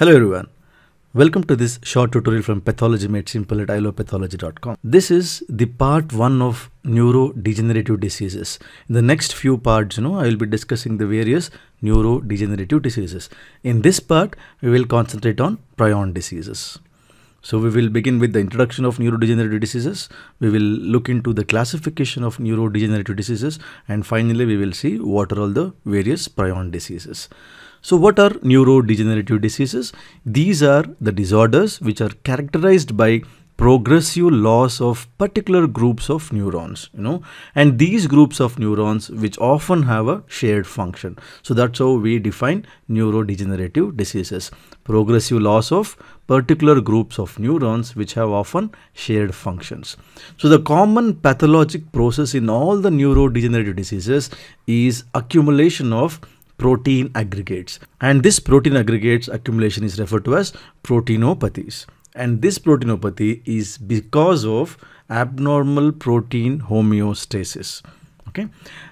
Hello everyone. Welcome to this short tutorial from Pathology Made Simple at ilovepathology.com. This is the part one of neurodegenerative diseases. In the next few parts, you know, I will be discussing the various neurodegenerative diseases. In this part, we will concentrate on prion diseases. So we will begin with the introduction of neurodegenerative diseases. We will look into the classification of neurodegenerative diseases and finally we will see what are all the various prion diseases. So what are neurodegenerative diseases? These are the disorders which are characterized by progressive loss of particular groups of neurons you know. And these groups of neurons which often have a shared function. So that's how we define neurodegenerative diseases. Progressive loss of particular groups of neurons which have often shared functions. So the common pathologic process in all the neurodegenerative diseases is accumulation of protein aggregates. And this protein aggregates accumulation is referred to as proteinopathies and this proteinopathy is because of abnormal protein homeostasis. Okay?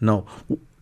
Now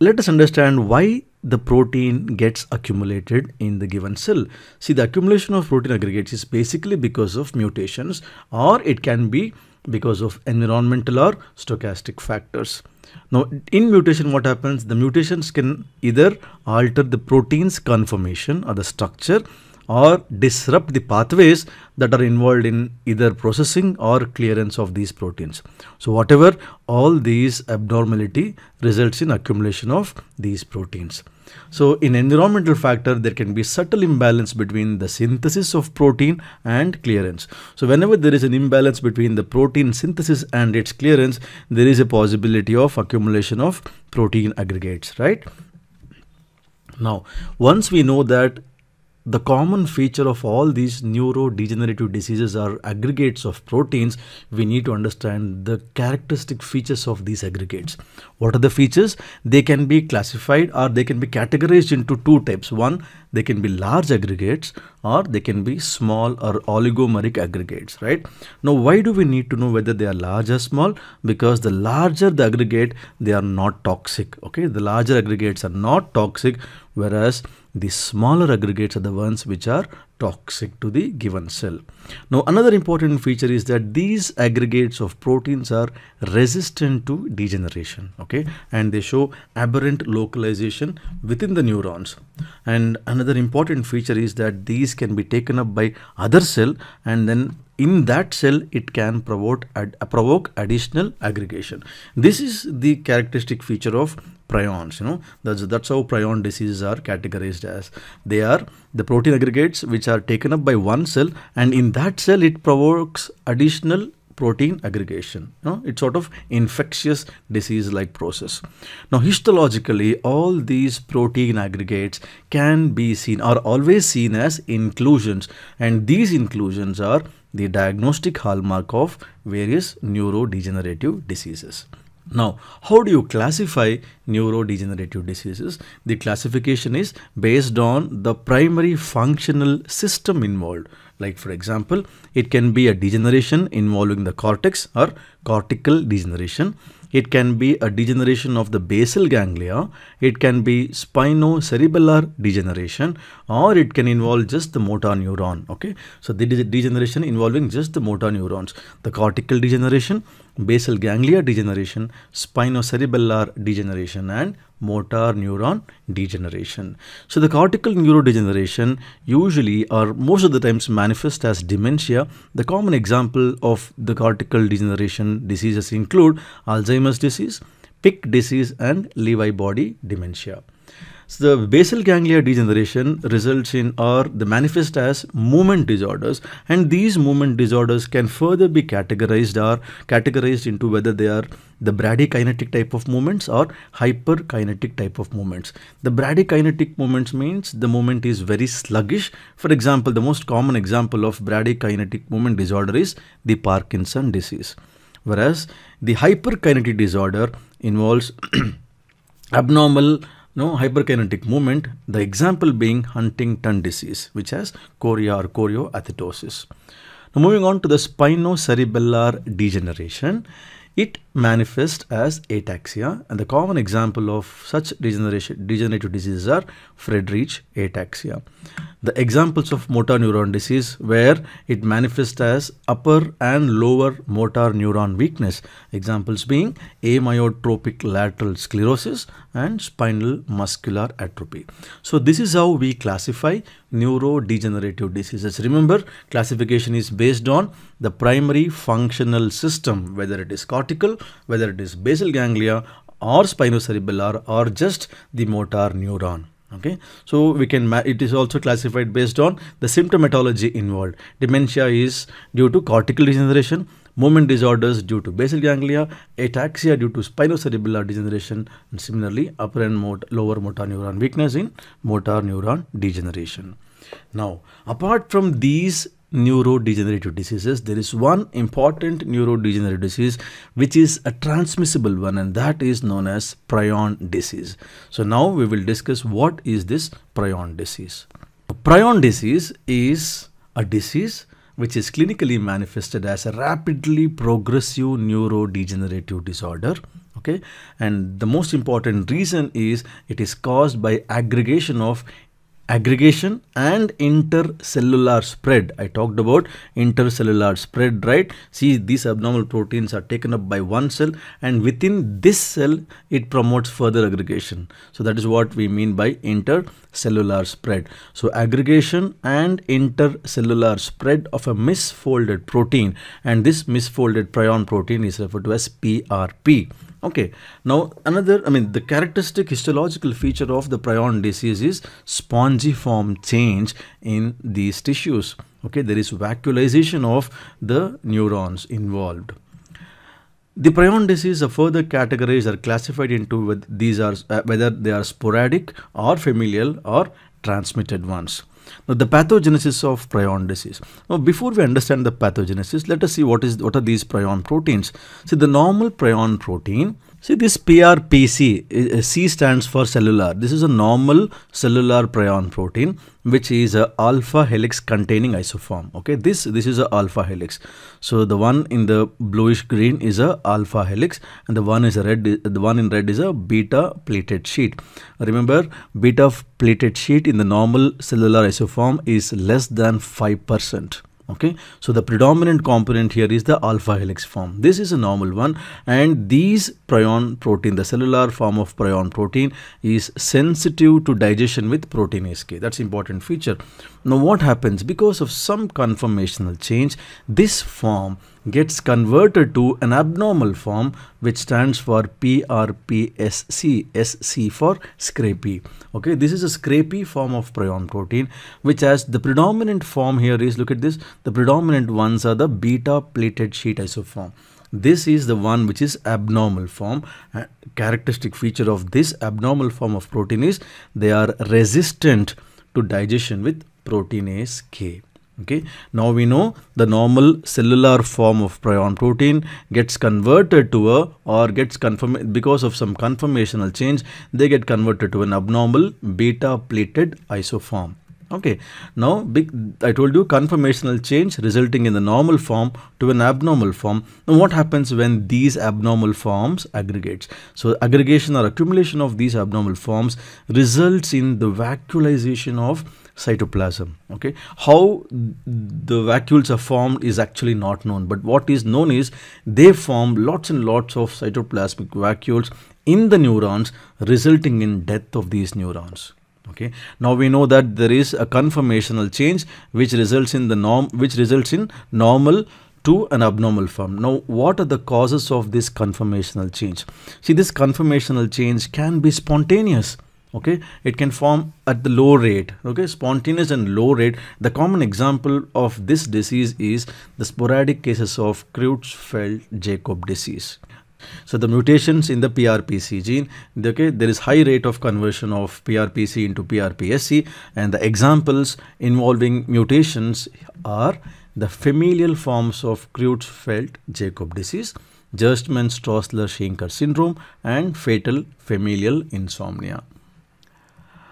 let us understand why the protein gets accumulated in the given cell. See the accumulation of protein aggregates is basically because of mutations or it can be because of environmental or stochastic factors. Now in mutation what happens? The mutations can either alter the protein's conformation or the structure or disrupt the pathways that are involved in either processing or clearance of these proteins. So whatever all these abnormality results in accumulation of these proteins. So in environmental factor there can be subtle imbalance between the synthesis of protein and clearance. So whenever there is an imbalance between the protein synthesis and its clearance there is a possibility of accumulation of protein aggregates right. Now once we know that the common feature of all these neurodegenerative diseases are aggregates of proteins. We need to understand the characteristic features of these aggregates. What are the features? They can be classified or they can be categorized into two types. One, they can be large aggregates or they can be small or oligomeric aggregates, right? Now, why do we need to know whether they are large or small? Because the larger the aggregate, they are not toxic, okay? The larger aggregates are not toxic, whereas the smaller aggregates are the ones which are toxic to the given cell. Now another important feature is that these aggregates of proteins are resistant to degeneration okay and they show aberrant localization within the neurons and another important feature is that these can be taken up by other cell and then in that cell it can provoke, ad, provoke additional aggregation. This is the characteristic feature of prions you know that's that's how prion diseases are categorized as they are the protein aggregates which are taken up by one cell and in that cell it provokes additional protein aggregation. You know, it's sort of infectious disease like process. Now histologically all these protein aggregates can be seen are always seen as inclusions and these inclusions are the diagnostic hallmark of various neurodegenerative diseases. Now, how do you classify neurodegenerative diseases? The classification is based on the primary functional system involved. Like for example, it can be a degeneration involving the cortex or cortical degeneration. It can be a degeneration of the basal ganglia. It can be spinocerebellar degeneration or it can involve just the motor neuron. Okay. So the degeneration involving just the motor neurons. The cortical degeneration, basal ganglia degeneration, spinocerebellar degeneration and motor neuron degeneration. So the cortical neurodegeneration usually or most of the times manifest as dementia. The common example of the cortical degeneration diseases include Alzheimer's disease, Pick disease and Lewy body dementia. So the basal ganglia degeneration results in or the manifest as movement disorders and these movement disorders can further be categorized or categorized into whether they are the bradykinetic type of movements or hyperkinetic type of movements. The bradykinetic movements means the movement is very sluggish. For example, the most common example of bradykinetic movement disorder is the Parkinson disease. Whereas the hyperkinetic disorder involves abnormal no hyperkinetic movement, the example being Huntington disease, which has chorea or choreoathetosis. Now moving on to the spinocerebellar degeneration, it manifest as ataxia and the common example of such degeneration, degenerative diseases are Friedreich ataxia. The examples of motor neuron disease where it manifests as upper and lower motor neuron weakness. Examples being amyotrophic lateral sclerosis and spinal muscular atrophy. So this is how we classify neurodegenerative diseases. Remember classification is based on the primary functional system whether it is cortical, whether it is basal ganglia or spinocerebellar or just the motor neuron. Okay? So we can it is also classified based on the symptomatology involved. Dementia is due to cortical degeneration movement disorders due to basal ganglia ataxia due to spinocerebellar degeneration and similarly upper and mot lower motor neuron weakness in motor neuron degeneration. Now apart from these neurodegenerative diseases, there is one important neurodegenerative disease which is a transmissible one and that is known as prion disease. So now we will discuss what is this prion disease. Prion disease is a disease which is clinically manifested as a rapidly progressive neurodegenerative disorder okay and the most important reason is it is caused by aggregation of aggregation and intercellular spread. I talked about intercellular spread, right? See, these abnormal proteins are taken up by one cell and within this cell, it promotes further aggregation. So that is what we mean by intercellular spread. So aggregation and intercellular spread of a misfolded protein and this misfolded prion protein is referred to as PRP. Okay, now another, I mean, the characteristic histological feature of the prion disease is spongiform change in these tissues. Okay, there is vacuolization of the neurons involved. The prion disease are further categorized or classified into these are uh, whether they are sporadic or familial or transmitted ones. Now, the pathogenesis of prion disease. Now, before we understand the pathogenesis, let us see what is what are these prion proteins. See, the normal prion protein See this PRPC, uh, C stands for cellular. This is a normal cellular prion protein which is a alpha helix containing isoform. Okay, this this is a alpha helix. So the one in the bluish green is a alpha helix and the one is a red the one in red is a beta pleated sheet. Remember beta pleated sheet in the normal cellular isoform is less than 5% okay? So the predominant component here is the alpha helix form. This is a normal one and these prion protein the cellular form of prion protein is sensitive to digestion with proteinase k. That's important feature now what happens because of some conformational change this form gets converted to an abnormal form which stands for PRPSC, SC for scrapie. Okay, this is a scrapie form of prion protein which has the predominant form here is, look at this, the predominant ones are the beta pleated sheet isoform. This is the one which is abnormal form. Characteristic feature of this abnormal form of protein is they are resistant to digestion with proteinase K. Okay? Now we know the normal cellular form of prion protein gets converted to a or gets conform because of some conformational change they get converted to an abnormal beta pleated isoform okay. Now big i told you conformational change resulting in the normal form to an abnormal form. Now what happens when these abnormal forms aggregates? So aggregation or accumulation of these abnormal forms results in the vacuolization of cytoplasm. Okay. How the vacuoles are formed is actually not known but what is known is they form lots and lots of cytoplasmic vacuoles in the neurons resulting in death of these neurons okay. Now we know that there is a conformational change which results in the norm which results in normal to an abnormal form. Now, what are the causes of this conformational change? See, this conformational change can be spontaneous. Okay. It can form at the low rate. Okay. Spontaneous and low rate. The common example of this disease is the sporadic cases of Creutzfeldt-Jakob disease so the mutations in the PRPC gene, okay, there is high rate of conversion of PRPC into PRPSC and the examples involving mutations are the familial forms of Creutzfeldt-Jakob disease, Gerstmann-Straussler-Scheinker syndrome and fatal familial insomnia.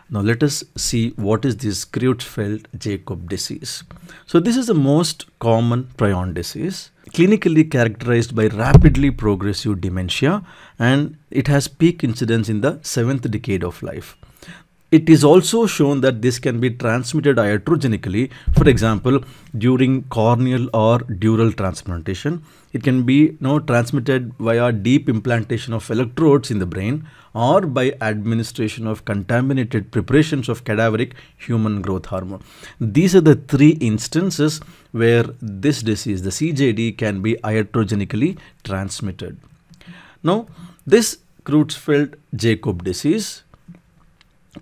Now let us see what is this Creutzfeldt-Jakob disease. So this is the most common prion disease, clinically characterized by rapidly progressive dementia and it has peak incidence in the seventh decade of life. It is also shown that this can be transmitted iatrogenically, for example, during corneal or dural transplantation. It can be you know, transmitted via deep implantation of electrodes in the brain or by administration of contaminated preparations of cadaveric human growth hormone. These are the three instances where this disease, the CJD, can be iatrogenically transmitted. Now, this Creutzfeldt-Jakob disease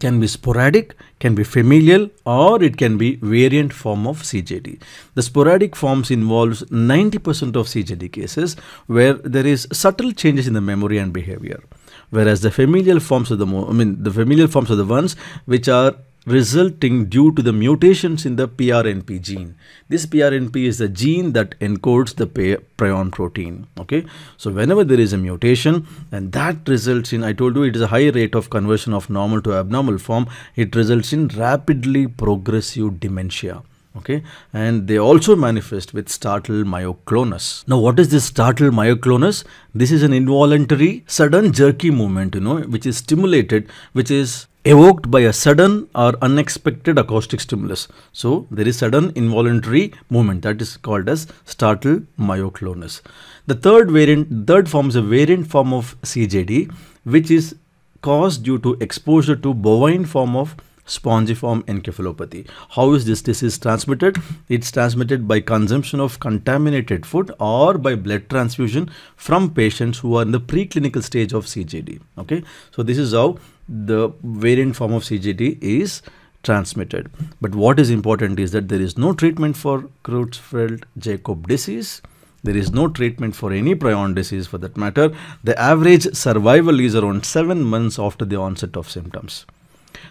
can be sporadic, can be familial, or it can be variant form of CJD. The sporadic forms involves 90% of CJD cases where there is subtle changes in the memory and behavior. Whereas the familial forms of the, more, I mean, the familial forms are the ones which are resulting due to the mutations in the PRNP gene. This PRNP is the gene that encodes the prion protein. Okay, so whenever there is a mutation, and that results in, I told you, it is a high rate of conversion of normal to abnormal form. It results in rapidly progressive dementia okay and they also manifest with startle myoclonus now what is this startle myoclonus this is an involuntary sudden jerky movement you know which is stimulated which is evoked by a sudden or unexpected acoustic stimulus. So there is sudden involuntary movement that is called as startle myoclonus. The third variant, third form is a variant form of CJD which is caused due to exposure to bovine form of spongiform encephalopathy. How is this disease transmitted? It's transmitted by consumption of contaminated food or by blood transfusion from patients who are in the preclinical stage of CJD. Okay, so this is how the variant form of CJD is transmitted. But what is important is that there is no treatment for Creutzfeldt-Jakob disease. There is no treatment for any prion disease for that matter. The average survival is around 7 months after the onset of symptoms.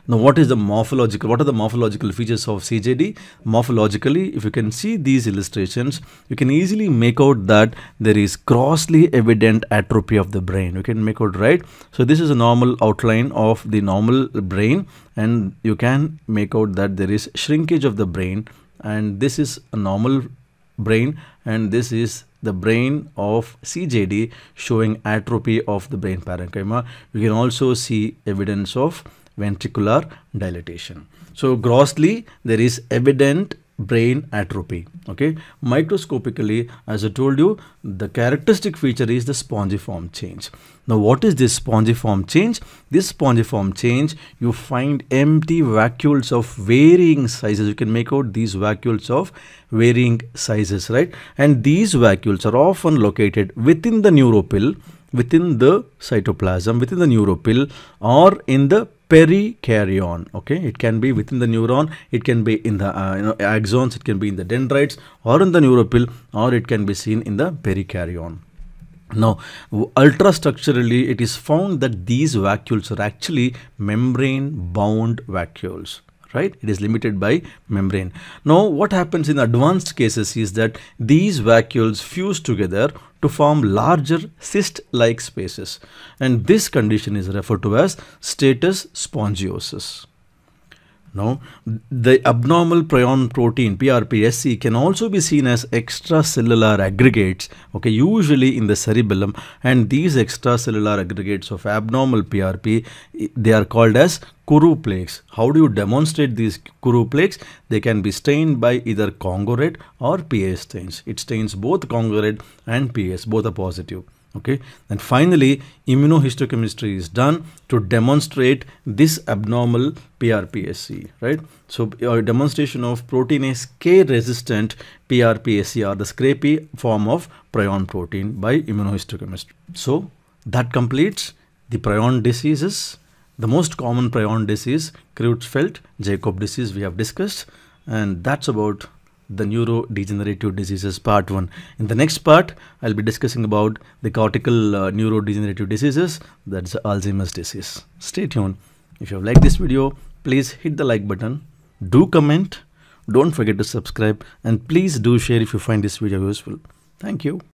Now, what is the morphological? What are the morphological features of CJD? Morphologically, if you can see these illustrations, you can easily make out that there is grossly evident atrophy of the brain. You can make out, right? So, this is a normal outline of the normal brain and you can make out that there is shrinkage of the brain and this is a normal brain and this is the brain of CJD showing atrophy of the brain parenchyma. You can also see evidence of ventricular dilatation. So grossly there is evident brain atrophy okay? Microscopically as i told you the characteristic feature is the spongiform change. Now what is this spongiform change? This spongiform change you find empty vacuoles of varying sizes. You can make out these vacuoles of varying sizes right? And these vacuoles are often located within the neuropil within the cytoplasm within the neuropil or in the perikaryon okay? It can be within the neuron it can be in the uh, you know axons it can be in the dendrites or in the neuropil or it can be seen in the perikaryon now, ultrastructurally, it is found that these vacuoles are actually membrane-bound vacuoles right? It is limited by membrane. Now what happens in advanced cases is that these vacuoles fuse together to form larger cyst-like spaces. And this condition is referred to as status spongiosis. now, the abnormal prion protein PRPSC can also be seen as extracellular aggregates, okay, usually in the cerebellum. And these extracellular aggregates of abnormal PRP, they are called as Kuru plaques. How do you demonstrate these Kuru plaques? They can be stained by either Congo red or PAS stains. It stains both Congo red and PAS, both are positive okay and finally immunohistochemistry is done to demonstrate this abnormal PRPSC right so a demonstration of proteinase K resistant PRPSC or the scrapie form of prion protein by immunohistochemistry so that completes the prion diseases the most common prion disease Creutzfeldt-Jakob disease we have discussed and that's about the neurodegenerative diseases part 1 in the next part i'll be discussing about the cortical uh, neurodegenerative diseases that's alzheimer's disease. Stay tuned. If you have liked this video please hit the like button do comment don't forget to subscribe and please do share if you find this video useful. Thank you